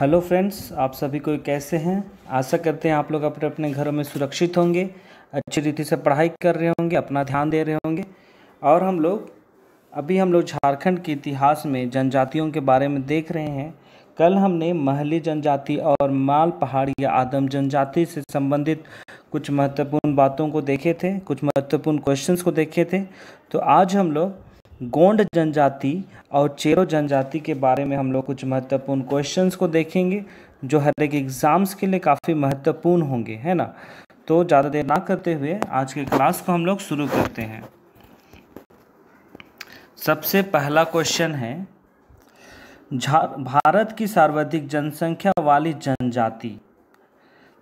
Hello friends आप सभी को कैसे हैं? आशा करते हैं आप लोग अपने अपने घरों में सुरक्षित होंगे, अच्छी रीति से पढ़ाई कर रहे होंगे, अपना ध्यान दे रहे होंगे। और हम लोग, अभी हम लोग झारखंड के इतिहास में जनजातियों के बारे में देख रहे हैं। कल हमने महली जनजाति और माल पहाड़ी या आदम जनजाति से संबंधित कुछ महत्वपूर्ण बातों को देखे थे, कुछ महत्वपूर्ण क्वेश्चंस को देखे थे। तो आज हम लोग गोंड जनजाति और चेरो जनजाति के बारे में हम लोग कुछ महत्वपूर्ण क्वेश्चंस को देखेंगे, जो हर एक एग्ज़ाम्स के लिए काफ़ी महत्वपूर्ण होंगे, है ना? तो ज़्यादा देर ना करते हुए आज के क्लास को हम लोग शुरू करते हैं। सबसे पहला क्वेश्चन है भारत की सर्वाधिक जनसंख्या वाली जनजाति।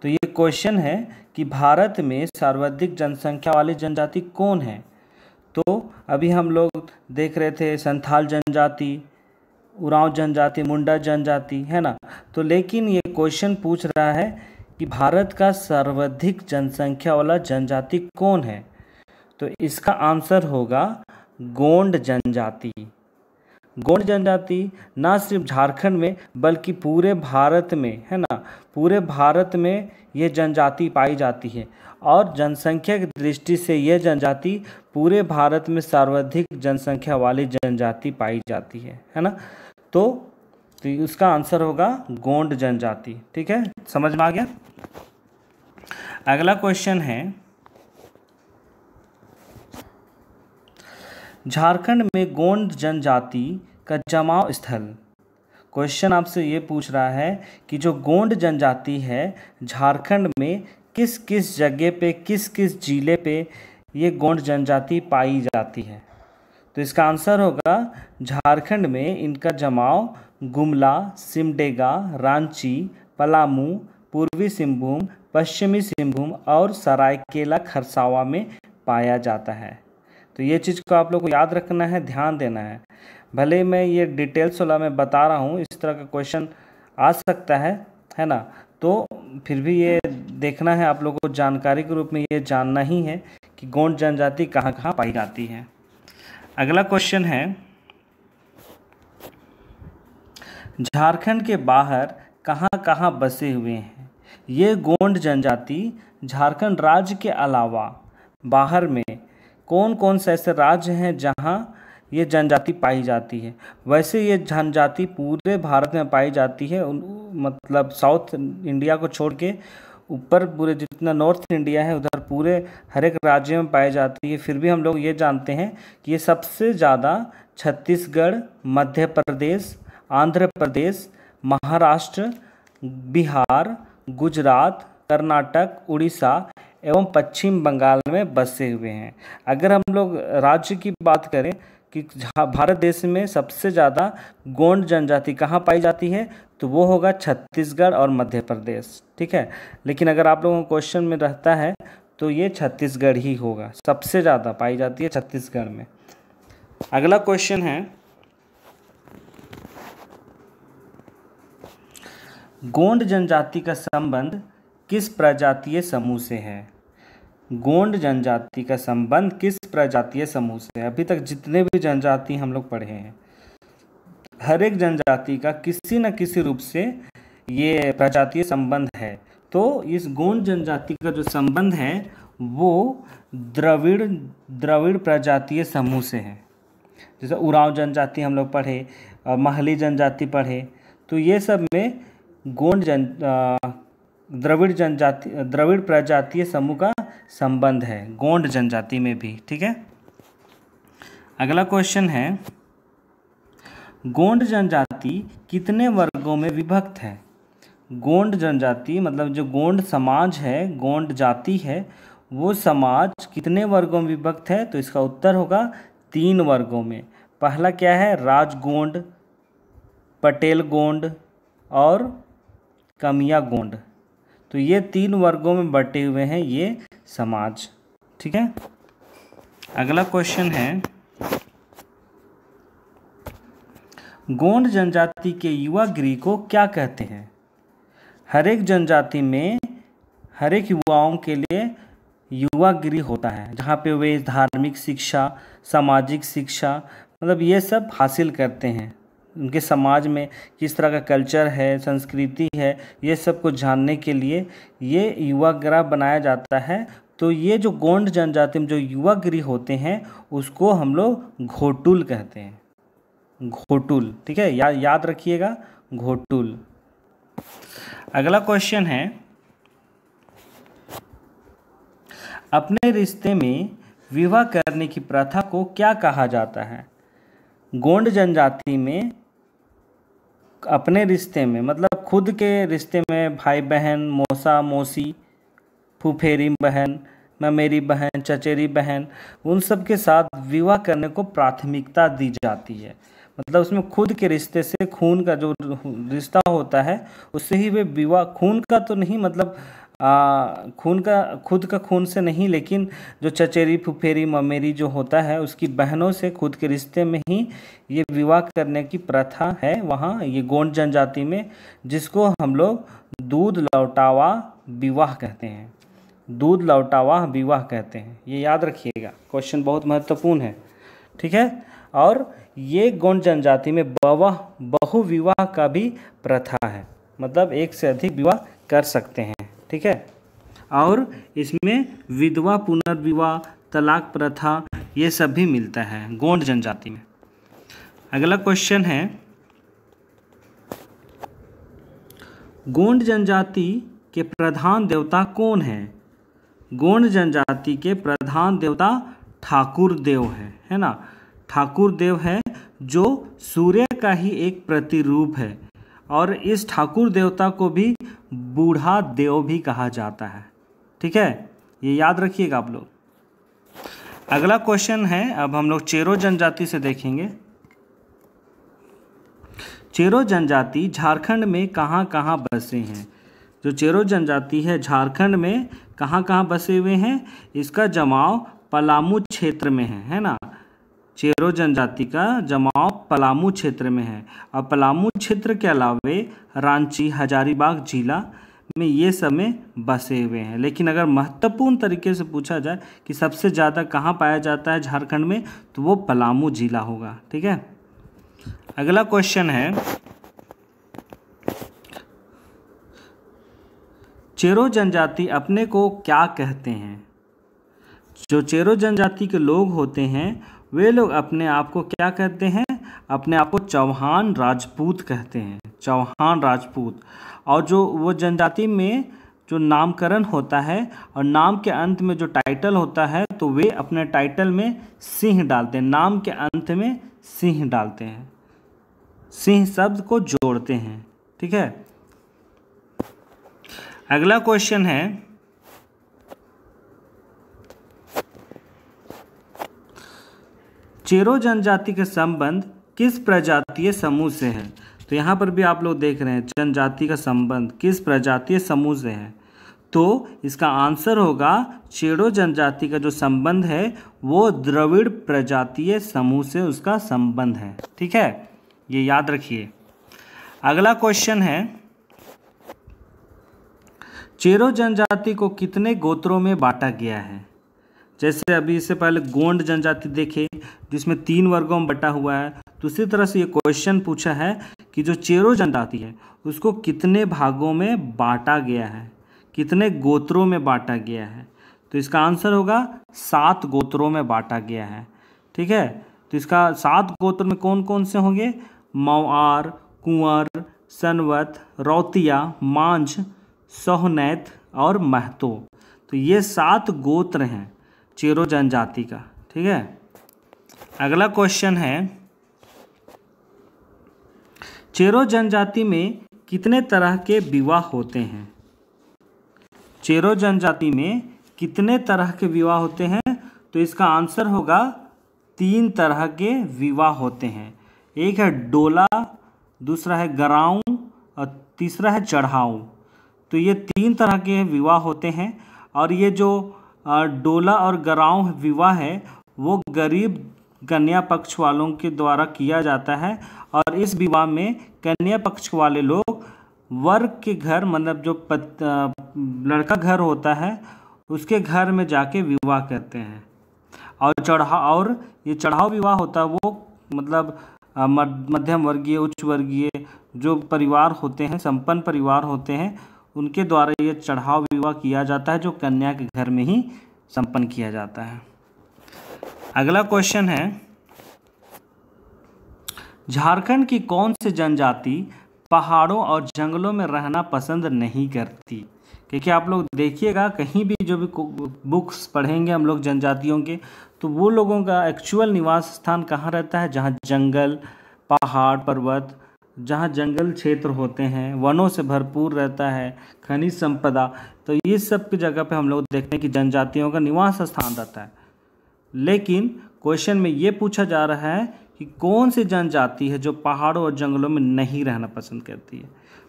तो ये क्वेश्चन है कि भारत में सर्वाधिक जनसंख्या वाली जनजाति कौन है? अभी हम लोग देख रहे थे संथाल जनजाति, उरांव जनजाति, मुंडा जनजाति, है ना? तो लेकिन ये क्वेश्चन पूछ रहा है कि भारत का सर्वाधिक जनसंख्या वाला जनजाति कौन है? तो इसका आंसर होगा गोंड जनजाति। गोंड जनजाति ना सिर्फ़ झारखंड में, बल्कि पूरे भारत में, है ना? पूरे भारत में ये जनजाति पाई जाती है। और जनसंख्या की दृष्टि से यह जनजाति पूरे भारत में सर्वाधिक जनसंख्या वाली जनजाति पाई जाती है है ना? तो तो उसका आंसर होगा गोंड जनजाति, ठीक है? समझ में आ गया? अगला क्वेश्चन है झारखंड में गोंड जनजाति का जमाव स्थल। क्वेश्चन आपसे ये पूछ रहा है कि जो गोंड जनजाति है, झारखंड में किस किस जगह पे किस किस ज़िले पे ये गोंड जनजाति पाई जाती है? तो इसका आंसर होगा, झारखंड में इनका जमाव गुमला, सिमडेगा, रांची, पलामू, पूर्वी सिंहभूम, पश्चिमी सिंहभूम और सरायकेला खरसावा में पाया जाता है। तो ये चीज़ को आप लोग को याद रखना है, ध्यान देना है। भले मैं ये डिटेल्स वाला मैं बता रहा हूँ, इस तरह का क्वेश्चन आ सकता है है ना? तो फिर भी ये देखना है, आप लोगों को जानकारी के रूप में ये जानना ही है कि गोंड जनजाति कहाँ कहाँ पाई जाती है। अगला क्वेश्चन है, झारखंड के बाहर कहाँ कहाँ बसे हुए हैं? ये गोंड जनजाति झारखंड राज्य के अलावा बाहर में कौन कौन से ऐसे राज्य हैं जहाँ ये जनजाति पाई जाती है? वैसे ये जनजाति पूरे भारत में पाई जाती है। मतलब साउथ इंडिया को छोड़ के ऊपर पूरे जितना नॉर्थ इंडिया है, उधर पूरे हर एक राज्य में पाई जाती है। फिर भी हम लोग ये जानते हैं कि ये सबसे ज़्यादा छत्तीसगढ़, मध्य प्रदेश, आंध्र प्रदेश, महाराष्ट्र, बिहार, गुजरात, कर्नाटक, उड़ीसा एवं पश्चिम बंगाल में बसे हुए हैं। अगर हम लोग राज्य की बात करें कि भारत देश में सबसे ज़्यादा गोंड जनजाति कहाँ पाई जाती है तो वो होगा छत्तीसगढ़ और मध्य प्रदेश, ठीक है? लेकिन अगर आप लोगों को क्वेश्चन में रहता है तो ये छत्तीसगढ़ ही होगा। सबसे ज़्यादा पाई जाती है छत्तीसगढ़ में। अगला क्वेश्चन है। गोंड जनजाति का संबंध किस प्रजातीय समूह से है? गोंड जनजाति का संबंध किस प्रजातीय समूह से है? अभी तक जितने भी जनजाति हम लोग पढ़े हैं, हर एक जनजाति का किसी न किसी रूप से ये प्रजातीय संबंध है। तो इस गोंड जनजाति का जो संबंध है, वो द्रविड़ द्रविड़ प्रजातीय समूह से है। जैसे उराव जनजाति हम लोग पढ़े महली जनजाति पढ़े तो ये सब में गोंड जन द्रविड़ जनजाति, द्रविड़ प्रजातीय समूह का संबंध है, गोंड जनजाति में भी, ठीक है? अगला क्वेश्चन है, गोंड जनजाति कितने वर्गों में विभक्त है? गोंड जनजाति मतलब जो गोंड समाज है, गोंड जाति है, वो समाज कितने वर्गों में विभक्त है? तो इसका उत्तर होगा तीन वर्गों में। पहला क्या है? राजगोंड पटेल गोंड और कमिया गोंड तो ये तीन वर्गों में बटे हुए हैं ये समाज। ठीक है? अगला क्वेश्चन है, गोंड जनजाति के युवा गृह को क्या कहते हैं? हर एक जनजाति में हर एक युवाओं के लिए युवा गृह होता है, जहाँ पे वे धार्मिक शिक्षा, सामाजिक शिक्षा मतलब ये सब हासिल करते हैं। उनके समाज में किस तरह का कल्चर है संस्कृति है ये सब कुछ जानने के लिए ये युवा ग्रह बनाया जाता है। तो ये जो गोंड जनजाति में जो युवा गृह होते हैं उसको हम लोग घोटुल कहते हैं। घोटुल ठीक है? या, याद रखिएगा घोटुल। अगला क्वेश्चन है अपने रिश्ते में विवाह करने की प्रथा को क्या कहा जाता है? गोंड जनजाति में अपने रिश्ते में मतलब खुद के रिश्ते में भाई बहन, मौसा, मौसी, फुफेरी बहन मेरी बहन, चचेरी बहन, उन सब के साथ विवाह करने को प्राथमिकता दी जाती है। मतलब उसमें खुद के रिश्ते से खून का जो रिश्ता होता है, उससे ही वे विवाह, खून का तो नहीं मतलब खून का, खुद का खून से नहीं, लेकिन जो चचेरी, फुफेरी, ममेरी जो होता है, उसकी बहनों से खुद के रिश्ते में ही ये विवाह करने की प्रथा है वहाँ, ये गोंड जनजाति में, जिसको हम लोग दूध लौटावा विवाह कहते हैं। दूध लौटावा विवाह कहते हैं। ये याद रखिएगा, क्वेश्चन बहुत महत्वपूर्ण है, ठीक है? और ये गोंड जनजाति में बवाह बहु विवाह का भी प्रथा है मतलब एक से अधिक विवाह कर सकते हैं। ठीक है? और इसमें विधवा, पुनर्विवाह, तलाक प्रथा, ये सब भी मिलता है गोंड जनजाति में। अगला क्वेश्चन है गोंड जनजाति के प्रधान देवता कौन है? गोंड जनजाति के प्रधान देवता ठाकुर देव है है ना? ठाकुर देव है जो सूर्य का ही एक प्रतिरूप है। और इस ठाकुर देवता को भी बूढ़ा देव भी कहा जाता है। ठीक है? ये याद रखिएगा आप लोग। अगला क्वेश्चन है, अब हम लोग चेरो जनजाति से देखेंगे। चेरो जनजाति झारखंड में कहाँ कहाँ बसे हैं? जो चेरो जनजाति है, झारखंड में कहाँ कहाँ बसे हुए हैं? इसका जमाव पलामू क्षेत्र में है है ना? चेरो जनजाति का जमाव पलामू क्षेत्र में है। और पलामू क्षेत्र के अलावे रांची, हजारीबाग जिला में ये समय बसे हुए हैं। लेकिन अगर महत्वपूर्ण तरीके से पूछा जाए कि सबसे ज़्यादा कहाँ पाया जाता है झारखंड में तो वो पलामू जिला होगा। ठीक है? अगला क्वेश्चन है। चेरो जनजाति अपने को क्या कहते हैं? जो चेरो जनजाति के लोग होते हैं वे लोग अपने आप को क्या कहते हैं? अपने आप को चौहान राजपूत कहते हैं। चौहान राजपूत। और जो, वो जनजाति में जो नामकरण होता है और नाम के अंत में जो टाइटल होता है तो वे अपने टाइटल में सिंह डालते हैं। नाम के अंत में सिंह डालते हैं। सिंह शब्द को जोड़ते हैं। ठीक है? अगला क्वेश्चन है चेरो जनजाति के संबंध किस प्रजातीय समूह से है? तो यहाँ पर भी आप लोग देख रहे हैं, जनजाति का संबंध किस प्रजातीय समूह से है? तो इसका आंसर होगा चेड़ो जनजाति का जो संबंध है, वो द्रविड़ प्रजातीय समूह से उसका संबंध है। ठीक है? ये याद रखिए। अगला क्वेश्चन है, चेरो जनजाति को कितने गोत्रों में बांटा गया है? जैसे अभी इससे पहले गोंड जनजाति देखे, जिसमें तीन वर्गों में बटा हुआ है तो उसी तरह से ये क्वेश्चन पूछा है कि जो चेरो जनजाति है, उसको कितने भागों में बांटा गया है? कितने गोत्रों में बांटा गया है? तो इसका आंसर होगा, सात गोत्रों में बांटा गया है। ठीक है? तो इसका सात गोत्र में कौन कौन से होंगे? मवार कुंवर, सनवत, रौतिया, मांझ, सोहनैत और महतो। तो ये सात गोत्र हैं। चेरो जनजाति का, ठीक है? अगला क्वेश्चन है चेरो जनजाति में कितने तरह के विवाह होते हैं? चेरो जनजाति में कितने तरह के विवाह होते हैं? तो इसका आंसर होगा, तीन तरह के विवाह होते हैं। एक है डोला, दूसरा है गराऊ और तीसरा है चढ़ाऊ। तो ये तीन तरह के विवाह होते हैं और ये जो डोला और गराव विवाह है वो गरीब कन्या पक्ष वालों के द्वारा किया जाता है और इस विवाह में कन्या पक्ष वाले लोग वर्ग के घर मतलब जो पत, लड़का घर होता है उसके घर में जाके विवाह करते हैं। और चढ़ा और ये चढ़ाव विवाह होता है वो मतलब मध्यम वर्गीय उच्च वर्गीय जो परिवार होते हैं संपन्न परिवार होते हैं उनके द्वारा ये चढ़ाव विवाह किया जाता है, जो कन्या के घर में ही संपन्न किया जाता है। अगला क्वेश्चन है, झारखंड की कौन सी जनजाति पहाड़ों और जंगलों में रहना पसंद नहीं करती? क्योंकि आप लोग देखिएगा, कहीं भी जो भी बुक्स पढ़ेंगे हम लोग जनजातियों के तो वो लोगों का एक्चुअल निवास स्थान कहाँ रहता है? जहाँ जंगल, पहाड़, पर्वत जहाँ जंगल क्षेत्र होते हैं, वनों से भरपूर रहता है, खनिज संपदा तो ये सब की जगह पे हम लोग देखते हैं कि जनजातियों का निवास स्थान रहता है। लेकिन क्वेश्चन में ये पूछा जा रहा है कि कौन सी जनजाति है जो पहाड़ों और जंगलों में नहीं रहना पसंद करती है?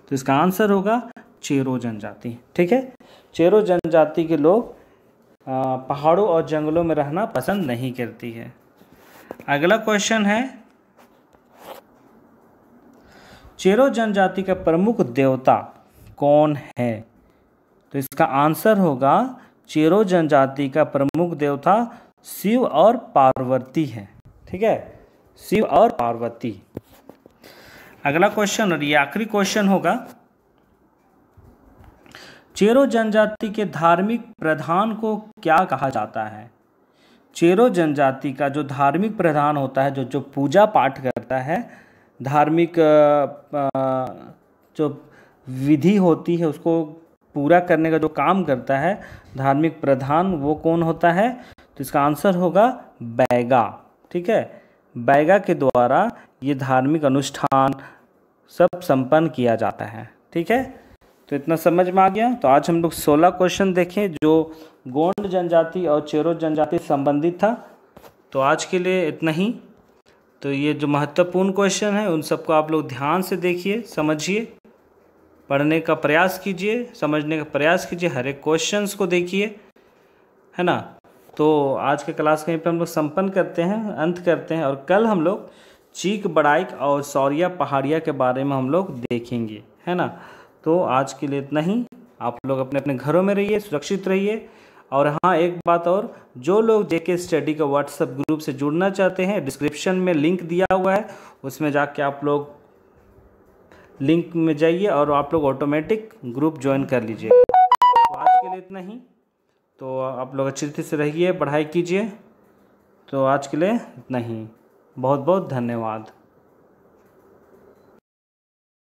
तो इसका आंसर होगा चेरो जनजाति, ठीक है? चेरो जनजाति के लोग पहाड़ों और जंगलों में रहना पसंद नहीं करती है। अगला क्वेश्चन है चेरो जनजाति का प्रमुख देवता कौन है? तो इसका आंसर होगा, चेरो जनजाति का प्रमुख देवता शिव और पार्वती है। ठीक है? शिव और पार्वती। अगला क्वेश्चन और ये आखिरी क्वेश्चन होगा। चेरो जनजाति के धार्मिक प्रधान को क्या कहा जाता है? चेरो जनजाति का जो धार्मिक प्रधान होता है, जो जो पूजा पाठ करता है धार्मिक जो विधि होती है उसको पूरा करने का जो काम करता है, धार्मिक प्रधान वो कौन होता है? तो इसका आंसर होगा बैगा, ठीक है? बैगा के द्वारा ये धार्मिक अनुष्ठान सब संपन्न किया जाता है, ठीक है? तो इतना समझ में आ गया? तो आज हम लोग सोलह क्वेश्चन देखें, जो गोंड जनजाति और चेरो जनजाति संबंधित था। तो आज के लिए इतना ही। तो ये जो महत्वपूर्ण क्वेश्चन है, उन सबको आप लोग ध्यान से देखिए, समझिए, पढ़ने का प्रयास कीजिए, समझने का प्रयास कीजिए, हर एक क्वेश्चन को देखिए, है ना? तो आज के क्लास कहीं पर हम लोग संपन्न करते हैं, अंत करते हैं, और कल हम लोग चीक बड़ाइक और सौरिया, पहाड़िया के बारे में हम लोग देखेंगे, है ना? तो आज के लिए इतना ही। आप लोग अपने अपने घरों में रहिए, सुरक्षित रहिए और हाँ एक बात और, जो लोग जेके स्टडी का व्हाट्सएप ग्रुप से जुड़ना चाहते हैं डिस्क्रिप्शन में लिंक दिया हुआ है, उसमें जाके आप लोग लिंक में जाइए और आप लोग ऑटोमेटिक ग्रुप ज्वाइन कर लीजिए। तो आज के लिए इतना ही। तो आप लोग अच्छी तरीके से रहिए, पढ़ाई कीजिए। तो आज के लिए इतना ही। बहुत बहुत धन्यवाद।